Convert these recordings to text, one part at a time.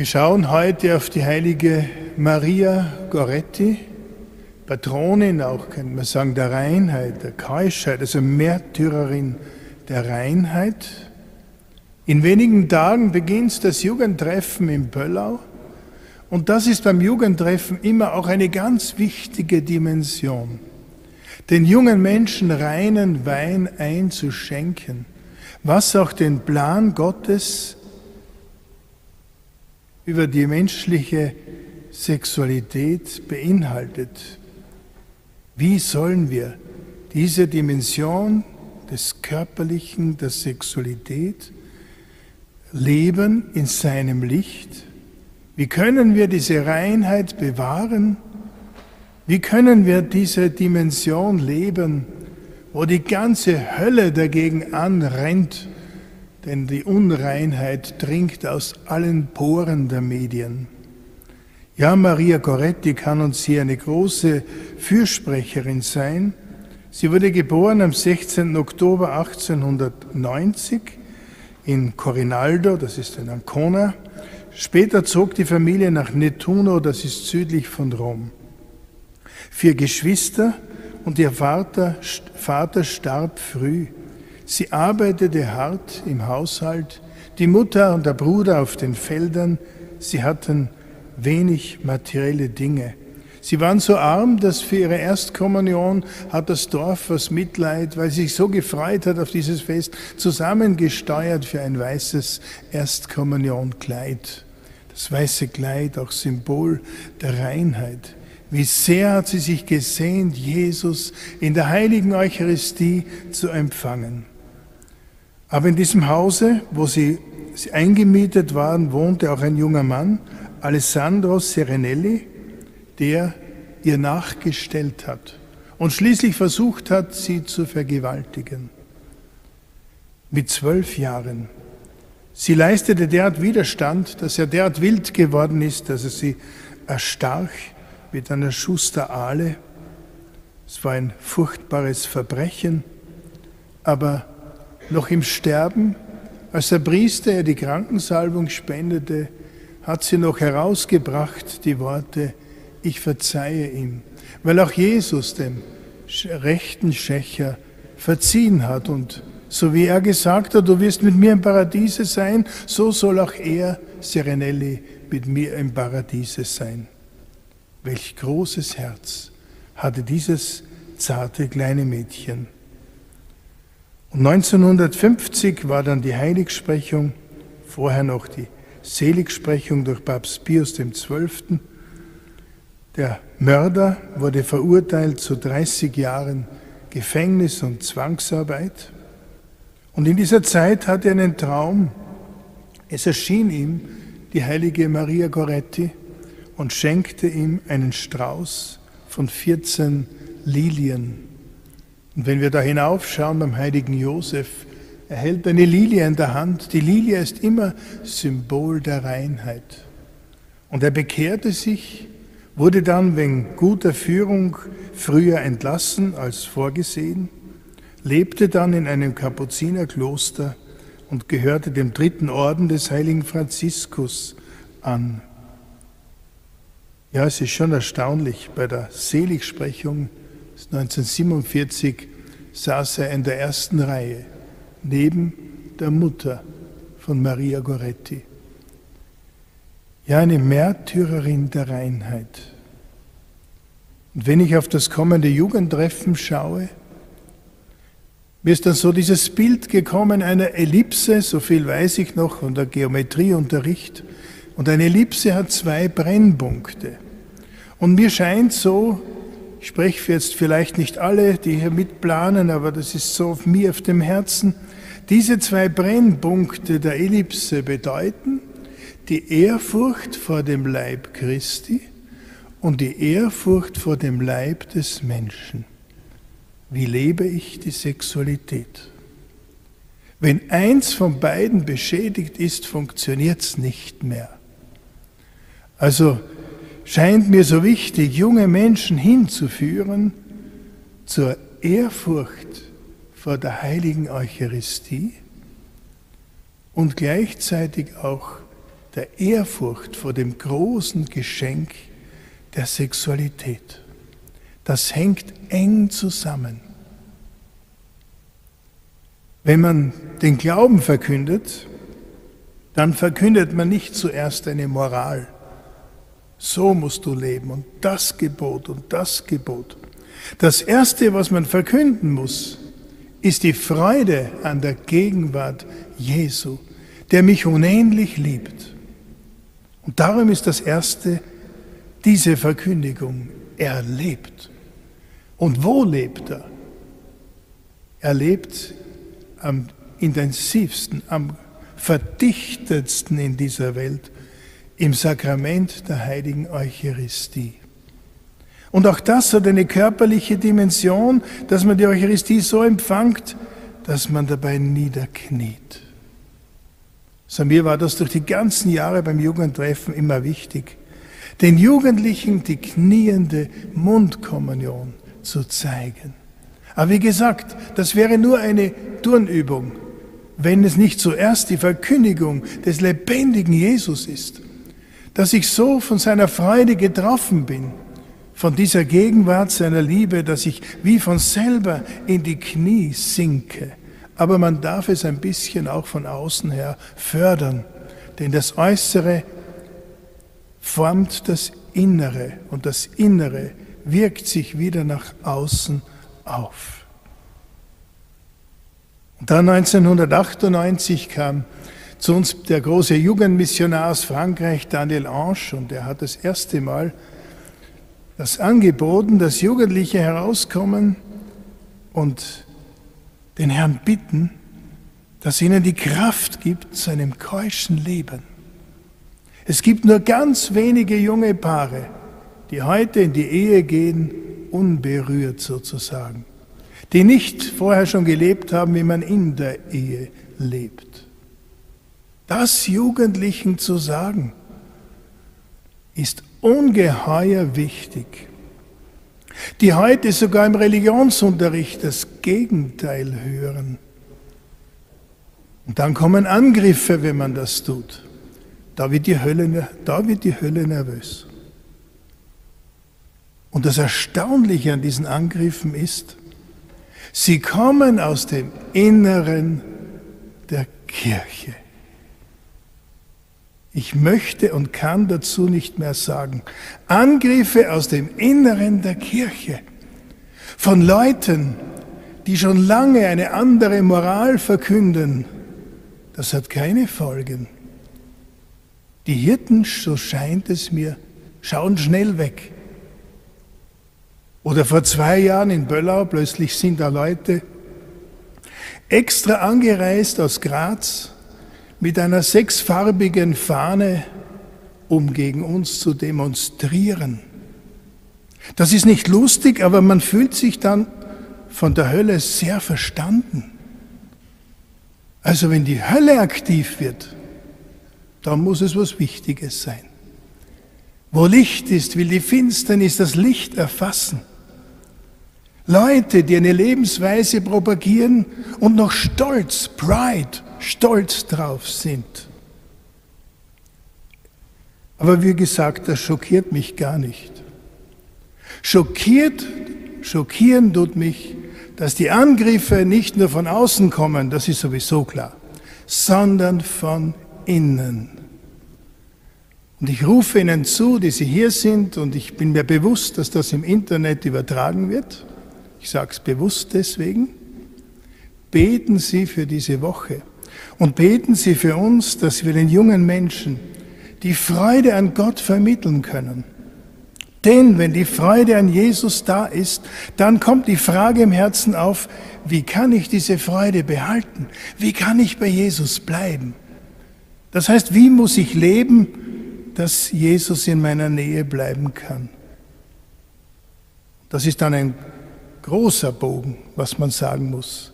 Wir schauen heute auf die heilige Maria Goretti, Patronin auch, könnte man sagen, der Reinheit, der Keuschheit, also Märtyrerin der Reinheit. In wenigen Tagen beginnt das Jugendtreffen in Pöllau. Und das ist beim Jugendtreffen immer auch eine ganz wichtige Dimension. Den jungen Menschen reinen Wein einzuschenken, was auch den Plan Gottes über die menschliche Sexualität beinhaltet. Wie sollen wir diese Dimension des Körperlichen, der Sexualität leben in seinem Licht? Wie können wir diese Reinheit bewahren? Wie können wir diese Dimension leben, wo die ganze Hölle dagegen anrennt denn die Unreinheit dringt aus allen Poren der Medien. Ja, Maria Goretti kann uns hier eine große Fürsprecherin sein. Sie wurde geboren am 16. Oktober 1890 in Corinaldo, das ist in Ancona. Später zog die Familie nach Nettuno, das ist südlich von Rom. Vier Geschwister und ihr Vater, Vater starb früh. Sie arbeitete hart im Haushalt, die Mutter und der Bruder auf den Feldern, sie hatten wenig materielle Dinge. Sie waren so arm, dass für ihre Erstkommunion hat das Dorf aus Mitleid, weil sie sich so gefreut hat auf dieses Fest, zusammengesteuert für ein weißes Erstkommunionkleid. Das weiße Kleid, auch Symbol der Reinheit. Wie sehr hat sie sich gesehnt, Jesus in der heiligen Eucharistie zu empfangen. Aber in diesem Hause, wo sie eingemietet waren, wohnte auch ein junger Mann, Alessandro Serenelli, der ihr nachgestellt hat und schließlich versucht hat, sie zu vergewaltigen. Mit zwölf Jahren. Sie leistete derart Widerstand, dass er derart wild geworden ist, dass er sie erstach mit einer Schusterale. Es war ein furchtbares Verbrechen, aber noch im Sterben, als der Priester ihr die Krankensalbung spendete, hat sie noch herausgebracht die Worte, ich verzeihe ihm, weil auch Jesus dem rechten Schächer verziehen hat und so wie er gesagt hat, du wirst mit mir im Paradiese sein, so soll auch er, Serenelli, mit mir im Paradiese sein. Welch großes Herz hatte dieses zarte kleine Mädchen. Und 1950 war dann die Heiligsprechung, vorher noch die Seligsprechung durch Papst Pius XII. Der Mörder wurde verurteilt zu 30 Jahren Gefängnis und Zwangsarbeit. Und in dieser Zeit hatte er einen Traum. Es erschien ihm die heilige Maria Goretti und schenkte ihm einen Strauß von 14 Lilien. Und wenn wir da hinaufschauen beim heiligen Josef, er hält eine Lilie in der Hand. Die Lilie ist immer Symbol der Reinheit. Und er bekehrte sich, wurde dann wegen guter Führung früher entlassen als vorgesehen, lebte dann in einem Kapuzinerkloster und gehörte dem dritten Orden des heiligen Franziskus an. Ja, es ist schon erstaunlich bei der Seligsprechung 1947 saß er in der ersten Reihe neben der Mutter von Maria Goretti. Ja, eine Märtyrerin der Reinheit. Und wenn ich auf das kommende Jugendtreffen schaue, mir ist dann so dieses Bild gekommen einer Ellipse, so viel weiß ich noch von der Geometrieunterricht. Und eine Ellipse hat zwei Brennpunkte. Und mir scheint so, ich spreche jetzt vielleicht nicht alle, die hier mitplanen, aber das ist so auf mir auf dem Herzen. Diese zwei Brennpunkte der Ellipse bedeuten die Ehrfurcht vor dem Leib Christi und die Ehrfurcht vor dem Leib des Menschen. Wie lebe ich die Sexualität? Wenn eins von beiden beschädigt ist, funktioniert es nicht mehr. Also scheint mir so wichtig, junge Menschen hinzuführen zur Ehrfurcht vor der heiligen Eucharistie und gleichzeitig auch der Ehrfurcht vor dem großen Geschenk der Sexualität. Das hängt eng zusammen. Wenn man den Glauben verkündet, dann verkündet man nicht zuerst eine Moral. So musst du leben und das Gebot und das Gebot. Das Erste, was man verkünden muss, ist die Freude an der Gegenwart Jesu, der mich unendlich liebt. Und darum ist das Erste diese Verkündigung. Er lebt. Und wo lebt er? Er lebt am intensivsten, am verdichtetsten in dieser Welt im Sakrament der heiligen Eucharistie. Und auch das hat eine körperliche Dimension, dass man die Eucharistie so empfängt, dass man dabei niederkniet. So mir war das durch die ganzen Jahre beim Jugendtreffen immer wichtig, den Jugendlichen die kniende Mundkommunion zu zeigen. Aber wie gesagt, das wäre nur eine Turnübung, wenn es nicht zuerst die Verkündigung des lebendigen Jesus ist, dass ich so von seiner Freude getroffen bin, von dieser Gegenwart seiner Liebe, dass ich wie von selber in die Knie sinke. Aber man darf es ein bisschen auch von außen her fördern, denn das Äußere formt das Innere und das Innere wirkt sich wieder nach außen auf. Und dann 1998 kam zu uns der große Jugendmissionar aus Frankreich, Daniel Ange, und er hat das erste Mal das angeboten, dass Jugendliche herauskommen und den Herrn bitten, dass ihnen die Kraft gibt zu einem keuschen Leben. Es gibt nur ganz wenige junge Paare, die heute in die Ehe gehen, unberührt sozusagen, die nicht vorher schon gelebt haben, wie man in der Ehe lebt. Das Jugendlichen zu sagen, ist ungeheuer wichtig, die heute sogar im Religionsunterricht das Gegenteil hören. Und dann kommen Angriffe, wenn man das tut. Da wird die Hölle, da wird die Hölle nervös. Und das Erstaunliche an diesen Angriffen ist, sie kommen aus dem Inneren der Kirche. Ich möchte und kann dazu nicht mehr sagen. Angriffe aus dem Inneren der Kirche von Leuten, die schon lange eine andere Moral verkünden, das hat keine Folgen. Die Hirten, so scheint es mir, schauen schnell weg. Oder vor zwei Jahren in Böllau, plötzlich sind da Leute extra angereist aus Graz, mit einer sechsfarbigen Fahne, um gegen uns zu demonstrieren. Das ist nicht lustig, aber man fühlt sich dann von der Hölle sehr verstanden. Also wenn die Hölle aktiv wird, dann muss es was Wichtiges sein. Wo Licht ist, will die Finsternis das Licht erfassen. Leute, die eine Lebensweise propagieren und noch Stolz, Pride, Stolz drauf sind. Aber wie gesagt, das schockiert mich gar nicht. Schockiert, schockieren tut mich, dass die Angriffe nicht nur von außen kommen, das ist sowieso klar, sondern von innen. Und ich rufe Ihnen zu, die Sie hier sind, und ich bin mir bewusst, dass das im Internet übertragen wird. Ich sage es bewusst deswegen. Beten Sie für diese Woche und beten Sie für uns, dass wir den jungen Menschen die Freude an Gott vermitteln können. Denn wenn die Freude an Jesus da ist, dann kommt die Frage im Herzen auf, wie kann ich diese Freude behalten? Wie kann ich bei Jesus bleiben? Das heißt, wie muss ich leben, dass Jesus in meiner Nähe bleiben kann? Das ist dann ein großer Bogen, was man sagen muss.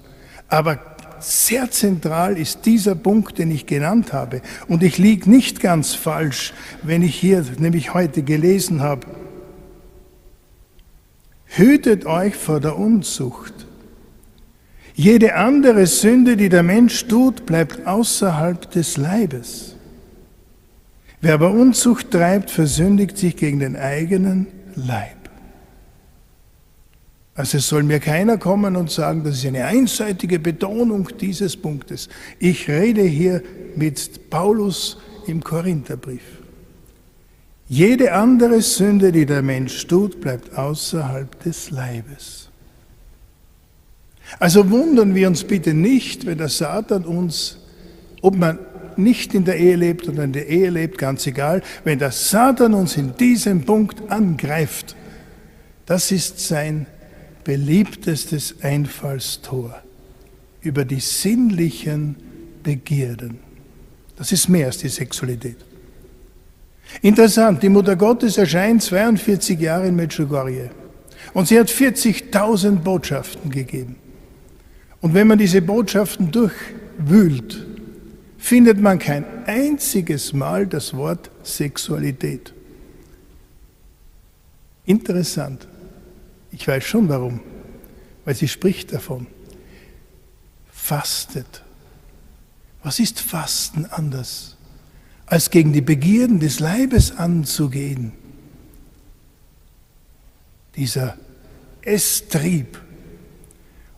Aber sehr zentral ist dieser Punkt, den ich genannt habe. Und ich liege nicht ganz falsch, wenn ich hier nämlich heute gelesen habe. Hütet euch vor der Unzucht. Jede andere Sünde, die der Mensch tut, bleibt außerhalb des Leibes. Wer aber Unzucht treibt, versündigt sich gegen den eigenen Leib. Also es soll mir keiner kommen und sagen, das ist eine einseitige Betonung dieses Punktes. Ich rede hier mit Paulus im Korintherbrief. Jede andere Sünde, die der Mensch tut, bleibt außerhalb des Leibes. Also wundern wir uns bitte nicht, wenn der Satan uns, ob man nicht in der Ehe lebt oder in der Ehe lebt, ganz egal, wenn der Satan uns in diesem Punkt angreift, das ist sein beliebtestes Einfallstor über die sinnlichen Begierden. Das ist mehr als die Sexualität. Interessant, die Mutter Gottes erscheint 42 Jahre in Medjugorje und sie hat 40.000 Botschaften gegeben. Und wenn man diese Botschaften durchwühlt, findet man kein einziges Mal das Wort Sexualität. Interessant. Ich weiß schon warum, weil sie spricht davon. Fastet. Was ist Fasten anders, als gegen die Begierden des Leibes anzugehen? Dieser Esstrieb.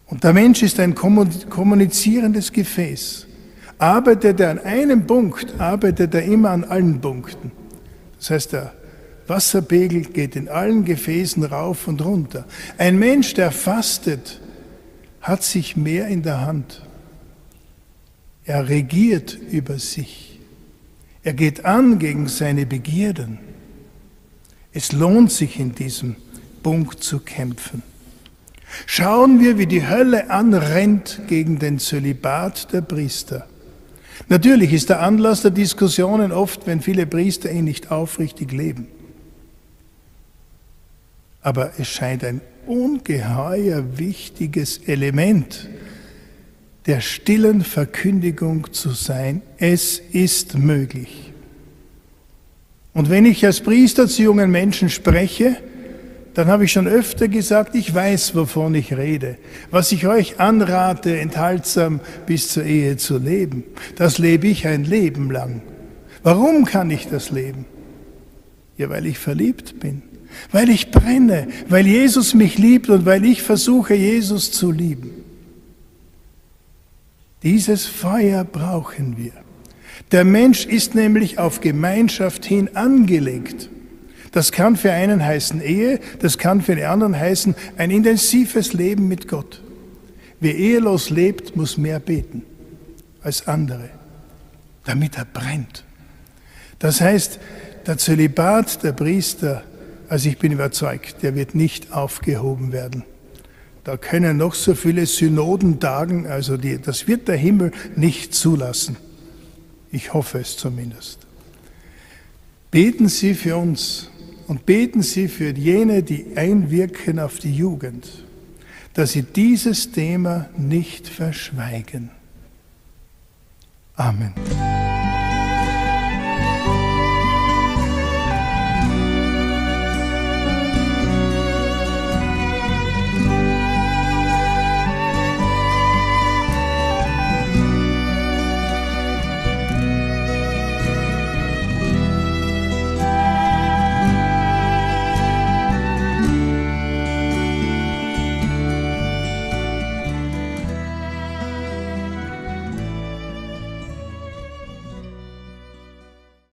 Und der Mensch ist ein kommunizierendes Gefäß. Arbeitet er an einem Punkt, arbeitet er immer an allen Punkten. Das heißt, der Wasserpegel geht in allen Gefäßen rauf und runter. Ein Mensch, der fastet, hat sich mehr in der Hand. Er regiert über sich. Er geht an gegen seine Begierden. Es lohnt sich in diesem Punkt zu kämpfen. Schauen wir, wie die Hölle anrennt gegen den Zölibat der Priester. Natürlich ist der Anlass der Diskussionen oft, wenn viele Priester ihn nicht aufrichtig leben. Aber es scheint ein ungeheuer wichtiges Element der stillen Verkündigung zu sein, es ist möglich. Und wenn ich als Priester zu jungen Menschen spreche, dann habe ich schon öfter gesagt, ich weiß, wovon ich rede. Was ich euch anrate, enthaltsam bis zur Ehe zu leben, das lebe ich ein Leben lang. Warum kann ich das leben? Ja, weil ich verliebt bin, weil ich brenne, weil Jesus mich liebt und weil ich versuche, Jesus zu lieben. Dieses Feuer brauchen wir. Der Mensch ist nämlich auf Gemeinschaft hin angelegt. Das kann für einen heißen Ehe, das kann für den anderen heißen ein intensives Leben mit Gott. Wer ehelos lebt, muss mehr beten als andere, damit er brennt. Das heißt, der Zölibat der Priester, also ich bin überzeugt, der wird nicht aufgehoben werden. Da können noch so viele Synoden tagen, also die, das wird der Himmel nicht zulassen. Ich hoffe es zumindest. Beten Sie für uns, und beten Sie für jene, die einwirken auf die Jugend, dass sie dieses Thema nicht verschweigen. Amen.